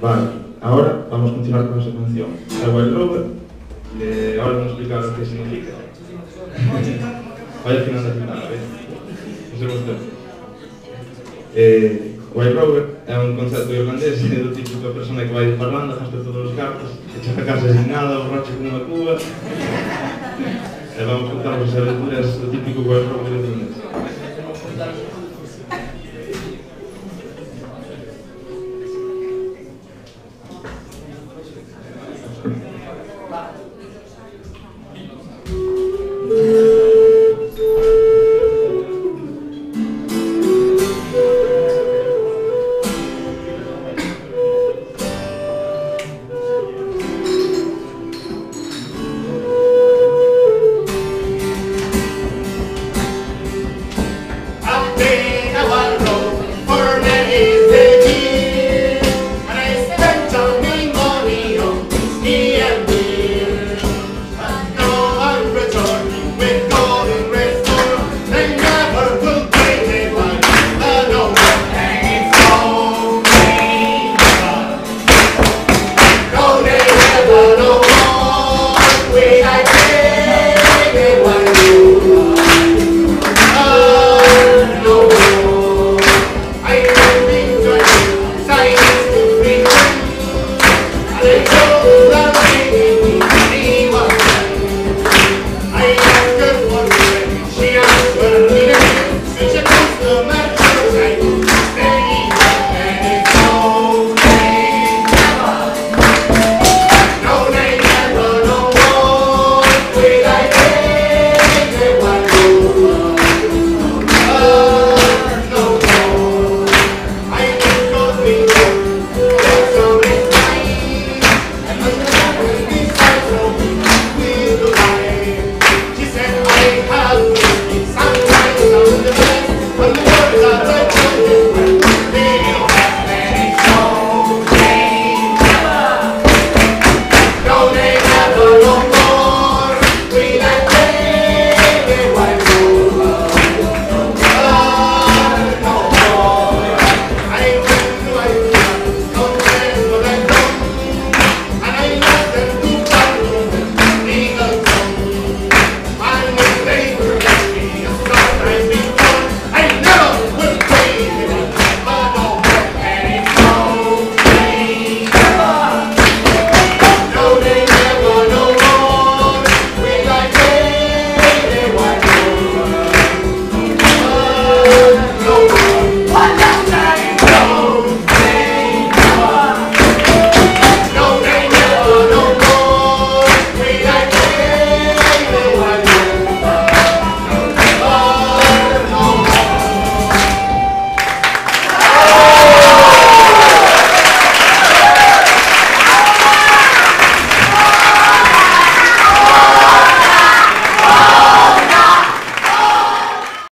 Vale, ahora vamos a continuar con esa canción. Wild Rover, eh, ahora vamos a explicar o que significa. Vaya final da final, a ver. Nos vemos. Eh, Wild Rover é un concepto irlandés do típico persona que vai parlando, gasta todos os cartos, echa a casa sin nada, borracha con unha cuba. e vamos contar as aventuras do típico Wild Rover irlandés.